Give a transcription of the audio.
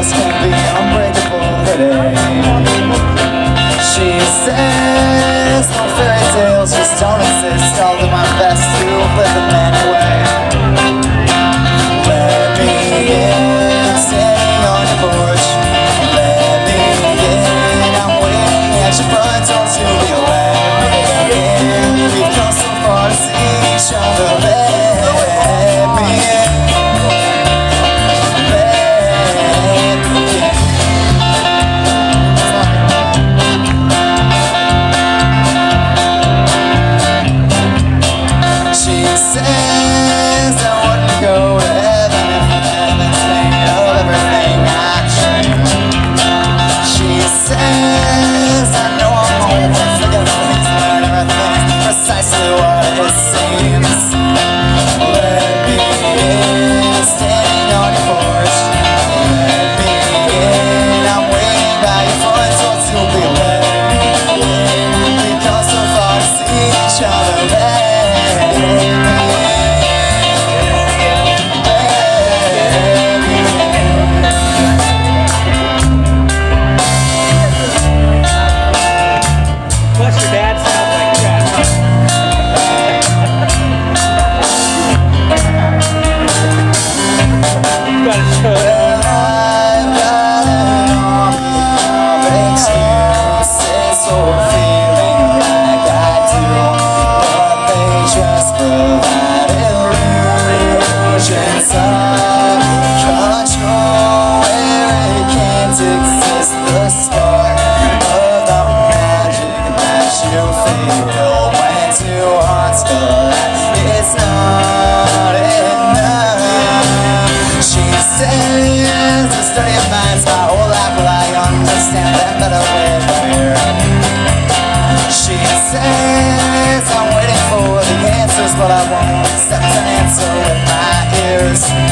Just can be unbreakable today exist. The spark of the magic that you feel that I. She says I'm waiting for the answers, but I won't accept an answer with my ears.